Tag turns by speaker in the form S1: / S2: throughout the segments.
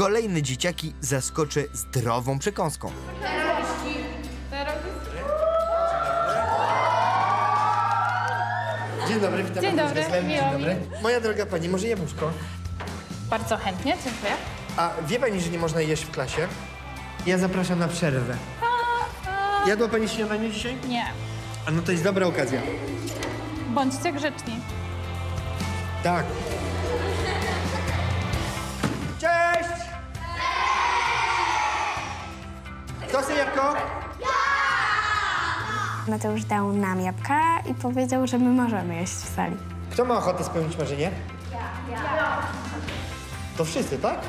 S1: Kolejne dzieciaki zaskoczę zdrową przekąską.
S2: Dzień dobry, witam
S3: Dzień dobry, miło
S2: Dzień
S3: mi.
S2: dobry. Moja droga pani, może jabłuszko?
S3: Bardzo chętnie, dziękuję.
S2: A wie pani, że nie można jeść w klasie? Ja zapraszam na przerwę. Jadła pani śniadanie dzisiaj?
S3: Nie.
S2: A no to jest dobra okazja.
S3: Bądźcie grzeczni.
S2: Tak. Kto chce jabłko?
S4: Mateusz dał nam jabłka i powiedział, że my możemy jeść w sali.
S2: Kto ma ochotę spełnić marzenie? Ja. To wszyscy, tak?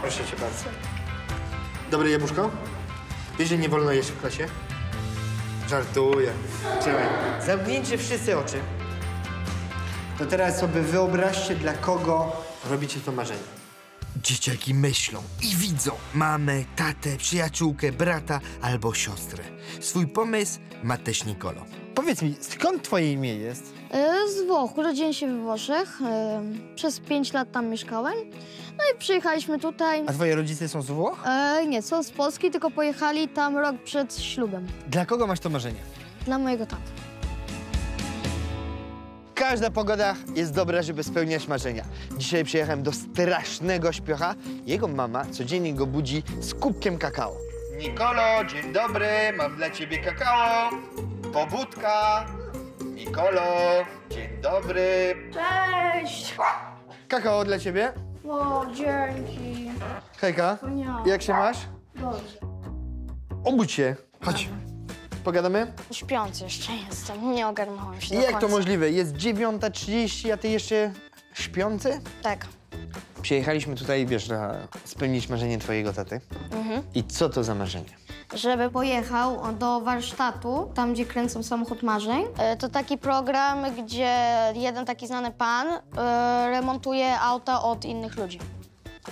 S2: Proszę cię bardzo. Dobre jabłuszko? Wiesz, że nie wolno jeść w klasie? Żartuję. Czekaj. Zamknijcie wszyscy oczy. To teraz sobie wyobraźcie, dla kogo robicie to marzenie.
S1: Dzieciaki myślą i widzą mamę, tatę, przyjaciółkę, brata albo siostrę. Swój pomysł ma też Nikolo.
S2: Powiedz mi, skąd twoje imię jest?
S5: E, Z Włoch. Urodziłem się we Włoszech. E, Przez pięć lat tam mieszkałem. No i przyjechaliśmy tutaj.
S2: A twoje rodzice są z Włoch?
S5: E, nie, są z Polski, tylko pojechali tam rok przed ślubem.
S2: Dla kogo masz to marzenie?
S5: Dla mojego taty.
S2: Każda pogoda jest dobra, żeby spełniać marzenia. Dzisiaj przyjechałem do strasznego śpiocha. Jego mama codziennie go budzi z kubkiem kakao. Nikolo, dzień dobry, mam dla ciebie kakao. Pobudka. Nikolo, dzień dobry.
S5: Cześć!
S2: Kakao dla ciebie.
S5: O, dzięki.
S2: Hejka, jak się masz?
S5: Dobrze.
S2: Obudź się. Chodź. Pogadamy?
S5: Śpiący jeszcze jestem. Nie ogarnąłem się
S2: I
S5: do
S2: jak to
S5: końca.
S2: możliwe? Jest 9.30, a ty jeszcze śpiący?
S5: Tak.
S2: Przyjechaliśmy tutaj, wiesz, na spełnić marzenie twojego taty. I co to za marzenie?
S5: Żeby pojechał do warsztatu, tam gdzie kręcą samochód marzeń. E, To taki program, gdzie jeden taki znany pan e, remontuje auta od innych ludzi.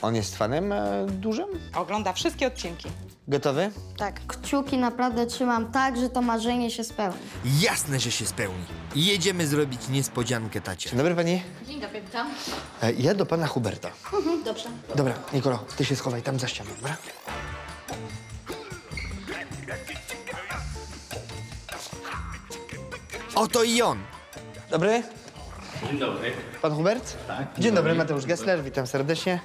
S2: On jest fanem e, dużym?
S6: Ogląda wszystkie odcinki.
S2: Gotowy?
S5: Tak. Kciuki naprawdę trzymam tak, że to marzenie się spełni.
S1: Jasne, że się spełni. Jedziemy zrobić niespodziankę tacie.
S2: Dzień dobry pani.
S5: Dzień dobry, witam.
S2: E, ja do pana Huberta.
S5: Dobrze.
S2: Dobra, Nikolo, ty się schowaj tam za ścianą, dobra?
S1: Oto i on.
S2: Dobry. Dzień dobry. Pan Hubert? Tak. Dzień dobry, Mateusz Gessler, witam serdecznie.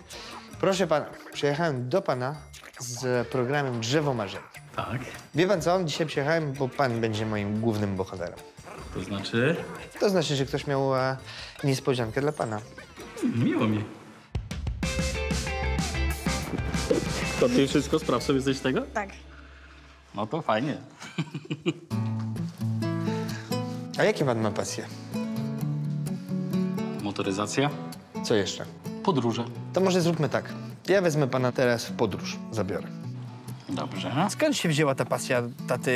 S2: Proszę pana, przyjechałem do pana z programem Drzewo Marzeń.
S7: Tak,
S2: Wie pan co, dzisiaj przyjechałem, bo pan będzie moim głównym bohaterem.
S7: to znaczy
S2: To znaczy, że ktoś miał e, niespodziankę dla pana.
S7: miło mi. To ty wszystko spraw sobie coś z tego?
S5: Tak.
S7: No to fajnie.
S2: A jakie pan ma pasje?
S7: Motoryzacja,
S2: Co jeszcze?
S7: podróże.
S2: To może zróbmy tak. Ja wezmę pana teraz w podróż, zabiorę.
S7: Dobrze.
S2: Skąd się wzięła ta pasja taty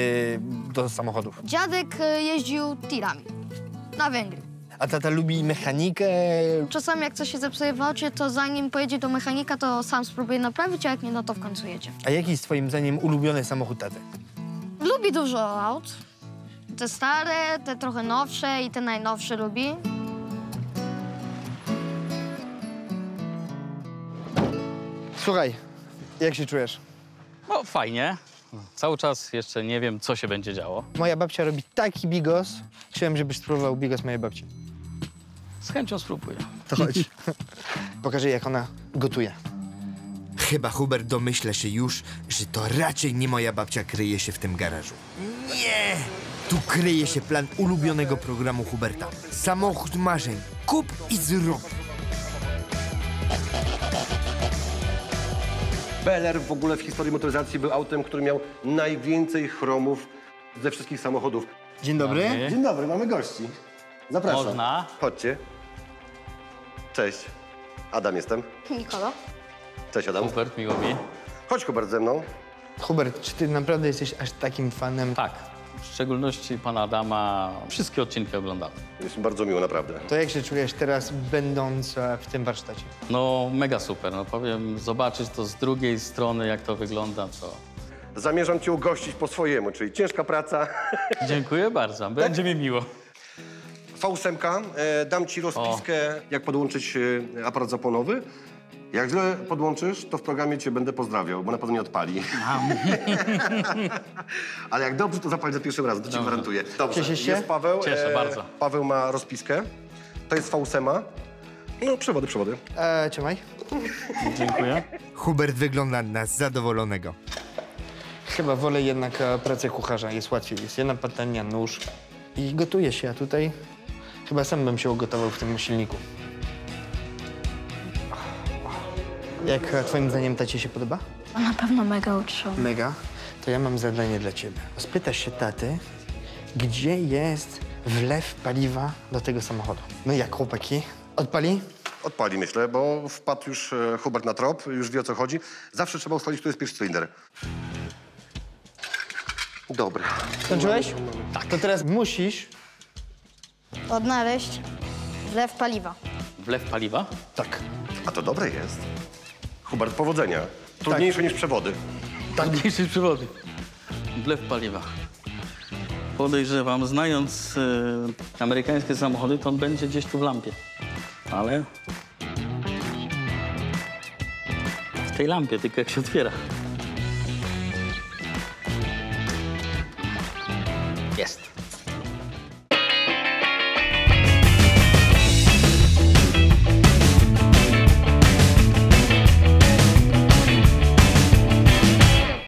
S2: do samochodów?
S5: Dziadek e, jeździł tirami na Węgry.
S2: A tata lubi mechanikę?
S5: Czasami jak coś się zepsuje w aucie, to zanim pojedzie do mechanika, to sam spróbuje naprawić, a jak nie, no to w końcu jedzie.
S2: A jaki jest twoim zdaniem ulubiony samochód taty?
S5: Lubi dużo aut. Te stare, te trochę nowsze i te najnowsze lubi.
S2: Słuchaj, jak się czujesz?
S7: No fajnie. Cały czas jeszcze nie wiem, co się będzie działo.
S2: Moja babcia robi taki bigos. Chciałem, żebyś spróbował bigos mojej babci.
S7: Z chęcią spróbuję.
S2: To chodź. Pokażę, jak ona gotuje.
S1: Chyba Hubert domyśla się już, że to raczej nie moja babcia kryje się w tym garażu. Nie! Tu kryje się plan ulubionego programu Huberta. Samochód marzeń. Kup i zrób.
S8: BLR w ogóle w historii motoryzacji był autem, który miał najwięcej chromów ze wszystkich samochodów.
S2: Dzień dobry.
S7: Dobry.
S8: Dzień dobry, mamy gości. Zapraszam.
S7: Można?
S8: Chodźcie. Cześć. Adam jestem.
S5: Nikolo?
S8: Cześć Adam.
S7: Hubert, miło mi.
S8: Chodź Hubert ze mną.
S2: Hubert, czy ty naprawdę jesteś aż takim fanem?
S7: Tak, w szczególności pana Adama wszystkie odcinki oglądałem.
S8: Jest mi bardzo miło, naprawdę.
S2: To jak się czujesz teraz, będąc e, w tym warsztacie?
S7: No mega super, no powiem, zobaczyć to z drugiej strony, jak to wygląda, to...
S8: Zamierzam cię ugościć po swojemu, czyli ciężka praca.
S7: Dziękuję bardzo, będzie mi miło.
S8: V8, e, dam ci rozpiskę, jak podłączyć e, aparat zapłonowy Jak źle podłączysz, to w programie cię będę pozdrawiał, bo na pewno nie odpali. Ale jak dobrze, to zapali za pierwszym razem, to ci gwarantuję. Dobrze,
S2: Cieszysz się?
S8: jest Paweł.
S7: Cieszę bardzo.
S8: Paweł ma rozpiskę. To jest V8. No, przewody, przewody.
S2: E, trzymaj.
S7: Dziękuję.
S1: Hubert wygląda na zadowolonego.
S2: Chyba wolę jednak e, pracę kucharza, jest łatwiej. Jest jedna patelnia, nóż i gotuje się, a tutaj chyba sam bym się ugotował w tym silniku. Jak twoim zdaniem tacie się podoba?
S4: Na pewno mega utrzymał.
S2: Mega. To ja mam zadanie dla ciebie. Spytasz się taty, gdzie jest wlew paliwa do tego samochodu. No jak, chłopaki? Odpali?
S8: Odpali, myślę, bo wpadł już e, Hubert na trop, już wie o co chodzi. Zawsze trzeba ustalić, który jest pierwszy cylinder. Dobra.
S2: Skończyłeś? Tak. To teraz musisz...
S5: Odnaleźć wlew paliwa.
S7: Wlew paliwa?
S2: Tak.
S8: A to dobre jest. Hubert, powodzenia. Trudniejsze niż przewody.
S7: Trudniejszy przewody. Wlew paliwa. Podejrzewam, znając e, amerykańskie samochody, to on będzie gdzieś tu w lampie. Ale... W tej lampie, tylko jak się otwiera. Jest.